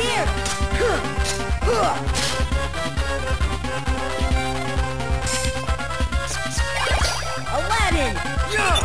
Here! Aladdin! Yeah!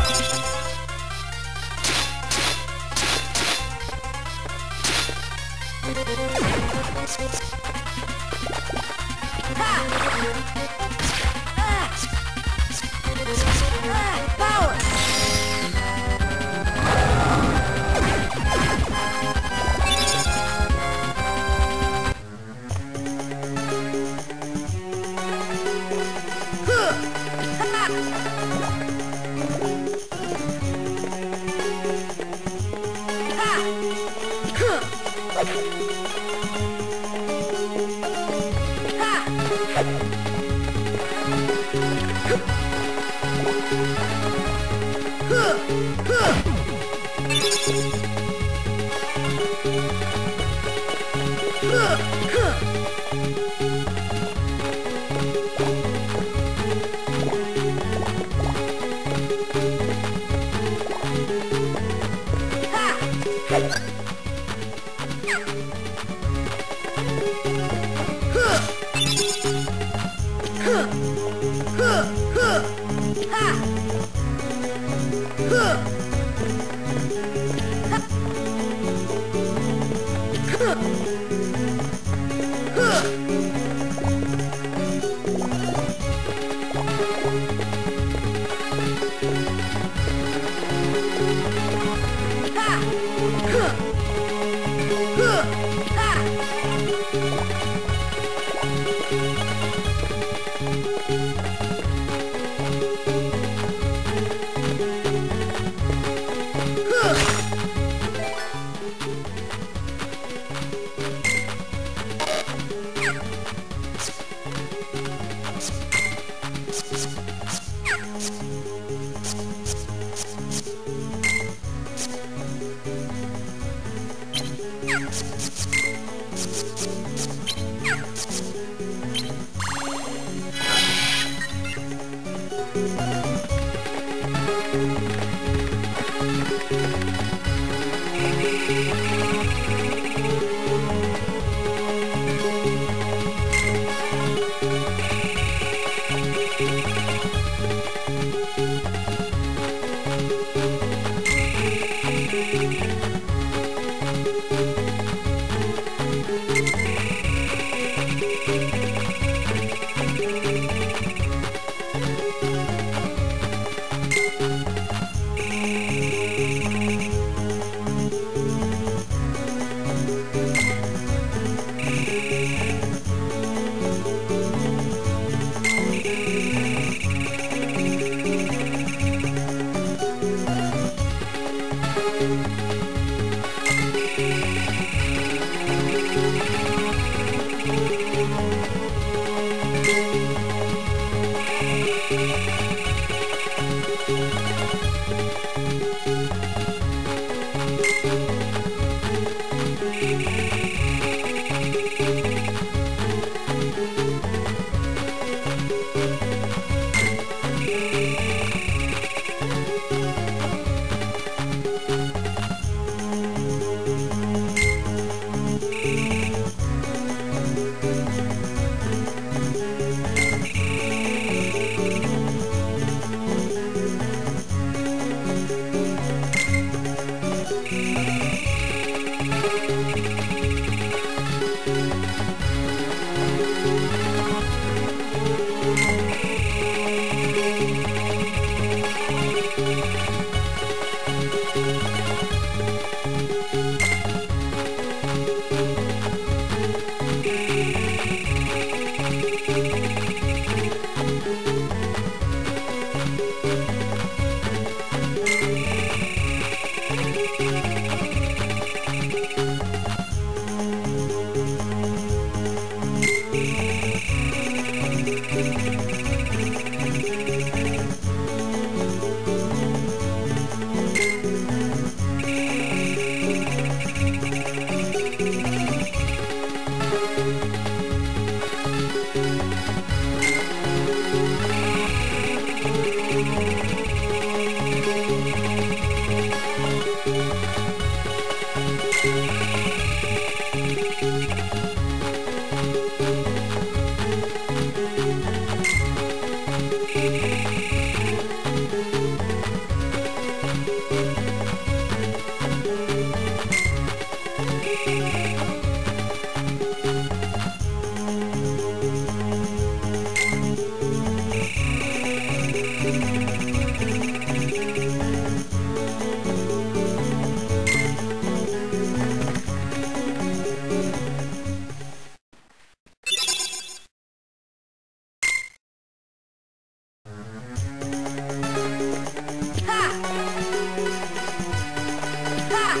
Ha! 呵。Huh!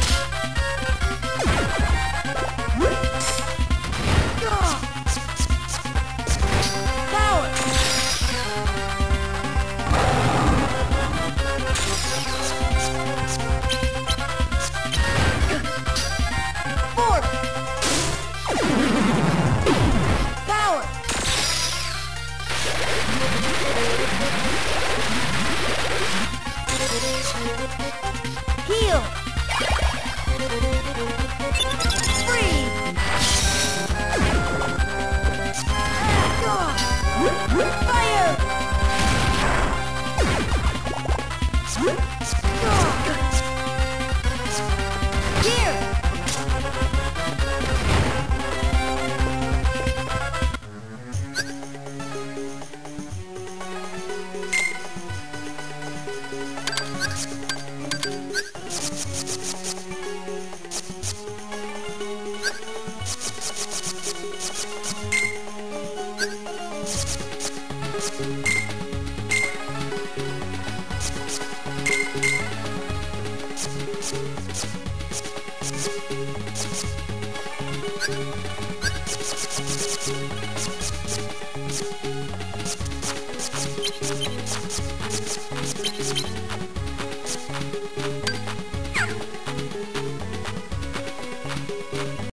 Spin